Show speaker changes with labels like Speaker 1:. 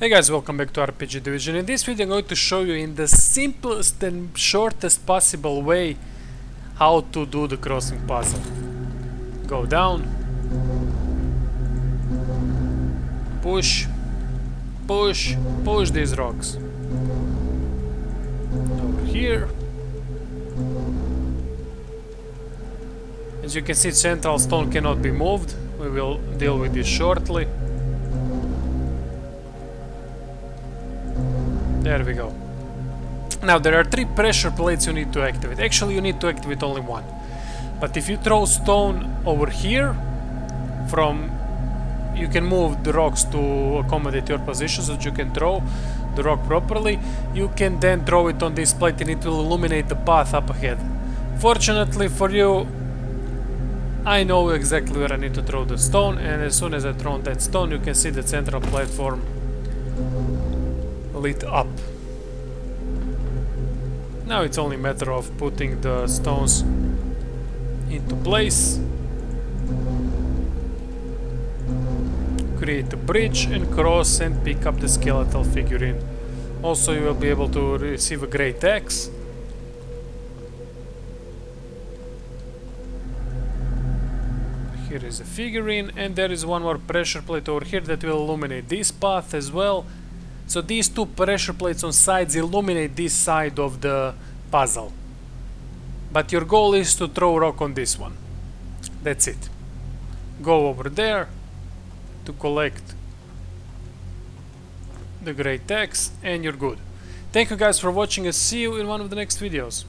Speaker 1: Hey guys, welcome back to RPG Division. In this video I'm going to show you in the simplest and shortest possible way how to do the crossing puzzle. Go down, push, push, push these rocks. Over here. As you can see central stone cannot be moved. We will deal with this shortly. There we go. Now there are three pressure plates you need to activate. Actually you need to activate only one. But if you throw stone over here, from you can move the rocks to accommodate your position so that you can throw the rock properly. You can then throw it on this plate and it will illuminate the path up ahead. Fortunately for you, I know exactly where I need to throw the stone and as soon as I throw that stone you can see the central platform lit up. Now it's only matter of putting the stones into place. Create a bridge and cross and pick up the skeletal figurine. Also you will be able to receive a great axe. Here is a figurine and there is one more pressure plate over here that will illuminate this path as well. So these two pressure plates on sides illuminate this side of the puzzle. But your goal is to throw rock on this one. That's it. Go over there to collect the great axe and you're good. Thank you guys for watching and see you in one of the next videos.